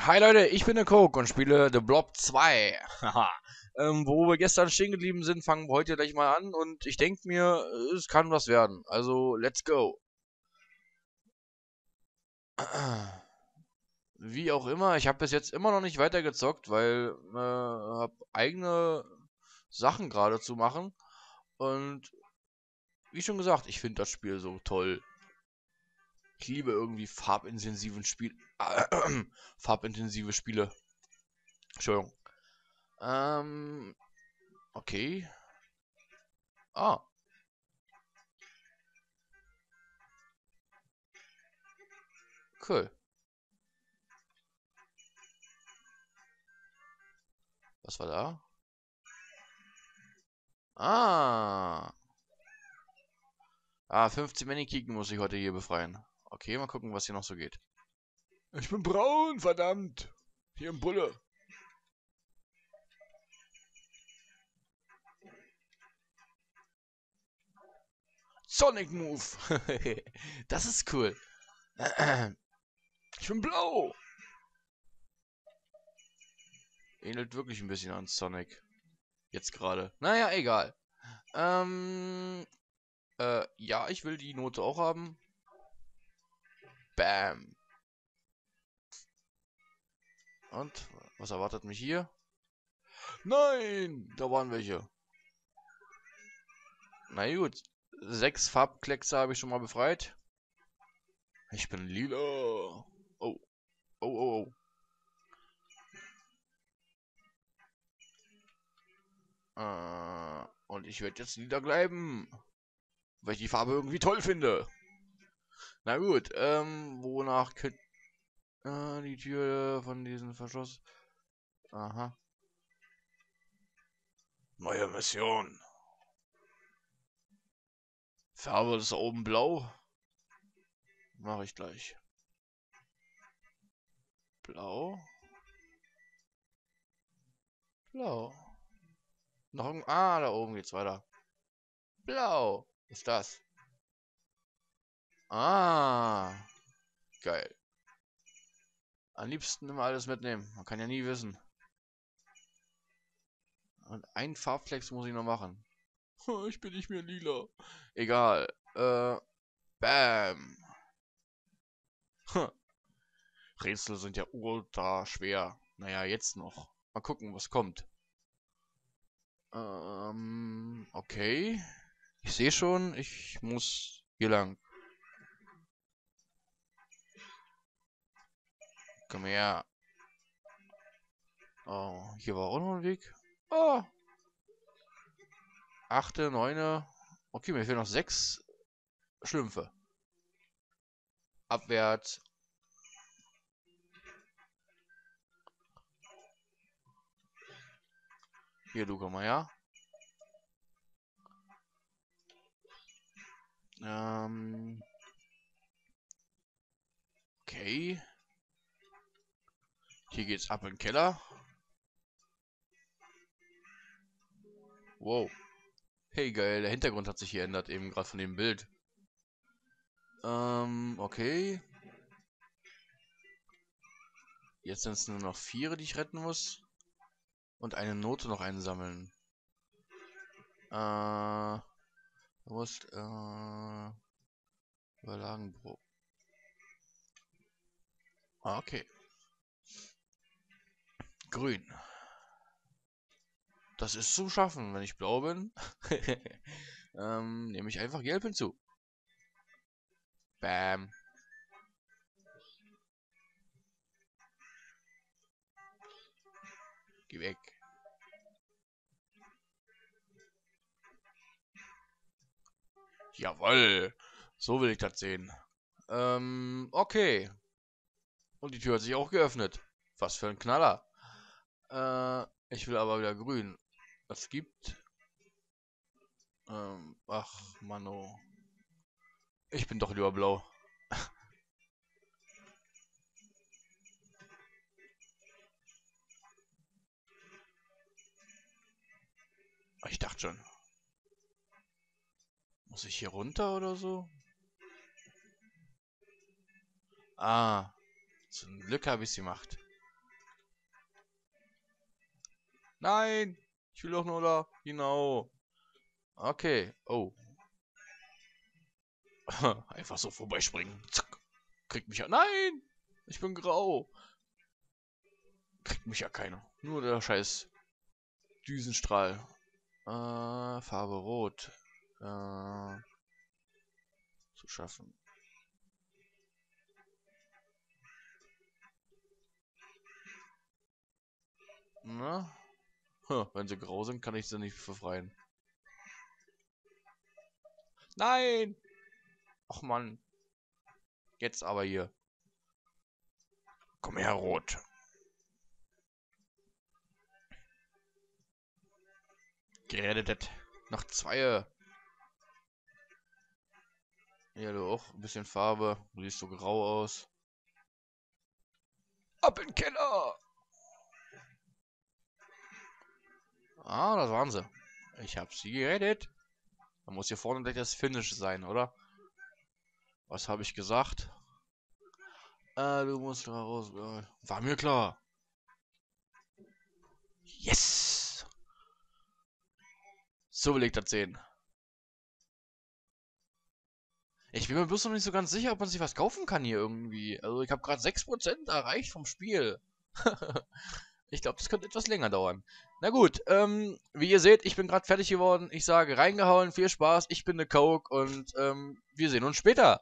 Hi Leute, ich bin der Coke und spiele The Blob 2. Haha. ähm, wo wir gestern stehen geblieben sind, fangen wir heute gleich mal an und ich denke mir, es kann was werden. Also, let's go. Wie auch immer, ich habe bis jetzt immer noch nicht weitergezockt, weil äh, habe eigene Sachen gerade zu machen. Und wie schon gesagt, ich finde das Spiel so toll. Ich liebe irgendwie farbintensiven Spiel. Äh, farbintensive Spiele. Entschuldigung. Ähm. Okay. Ah. Cool. Was war da? Ah. Ah, 15 Mini-Kicken muss ich heute hier befreien. Okay, mal gucken, was hier noch so geht. Ich bin braun, verdammt. Hier im Bulle. Sonic Move. das ist cool. ich bin blau. Ähnelt wirklich ein bisschen an Sonic. Jetzt gerade. Naja, egal. Ähm, äh, ja, ich will die Note auch haben. Bam. Und, was erwartet mich hier? Nein, da waren welche. Na gut, sechs Farbkleckse habe ich schon mal befreit. Ich bin lila. Oh. Oh, oh, oh. Äh, und ich werde jetzt lila bleiben. Weil ich die Farbe irgendwie toll finde. Na gut, ähm, wonach könnte... Äh, die Tür von diesem Verschluss... Aha. Neue Mission. Farbe ist oben blau. Mache ich gleich. Blau. Blau. Noch ein... Ah, da oben geht's weiter. Blau. Ist das? Ah. Geil. Am liebsten immer alles mitnehmen. Man kann ja nie wissen. Und ein Farbflex muss ich noch machen. Ich bin nicht mehr lila. Egal. Äh. Bam. Rätsel sind ja ultra schwer. Naja, jetzt noch. Mal gucken, was kommt. Ähm, okay. Ich sehe schon, ich muss hier lang. Komm her. Oh, hier war auch noch ein Weg. Oh. Achte, neune. Okay, mir fehlen noch sechs Schlümpfe. Abwärts. Hier, du komm mal her. Ähm. Okay. Hier geht's ab in den Keller. Wow. Hey, geil. Der Hintergrund hat sich hier ändert, eben gerade von dem Bild. Ähm, okay. Jetzt sind es nur noch vier, die ich retten muss. Und eine Note noch einsammeln. Äh. Du musst, äh. Überlagenbro. Ah, okay. Grün. Das ist zu schaffen, wenn ich blau bin. ähm, nehme ich einfach gelb hinzu. Bam. Geh weg. Jawoll. So will ich das sehen. Ähm, okay. Und die Tür hat sich auch geöffnet. Was für ein Knaller. Äh, ich will aber wieder grün. Es gibt... Ähm, ach, Mano. Ich bin doch lieber blau. ich dachte schon. Muss ich hier runter oder so? Ah. Zum Glück habe ich es gemacht. Nein! Ich will doch nur da. Genau. Okay. Oh. Einfach so vorbeispringen. Zack. Kriegt mich ja. Nein! Ich bin grau. Kriegt mich ja keiner. Nur der scheiß Düsenstrahl. Äh, Farbe Rot. Äh, zu schaffen. Na? Wenn sie grau sind, kann ich sie nicht befreien. Nein! Ach man. Jetzt aber hier. Komm her, Rot. Gerettet. Noch zwei. Ja, du auch. Ein bisschen Farbe. Du siehst so grau aus. Ab in den Keller! Ah, das waren sie. Ich hab sie gerettet. Da muss hier vorne gleich das Finish sein, oder? Was habe ich gesagt? Äh, du musst raus. War mir klar. Yes! So will ich das sehen. Ich bin mir bloß noch nicht so ganz sicher, ob man sich was kaufen kann hier irgendwie. Also ich habe gerade 6% erreicht vom Spiel. Ich glaube, das könnte etwas länger dauern. Na gut, ähm, wie ihr seht, ich bin gerade fertig geworden. Ich sage reingehauen, viel Spaß, ich bin der Coke und ähm, wir sehen uns später.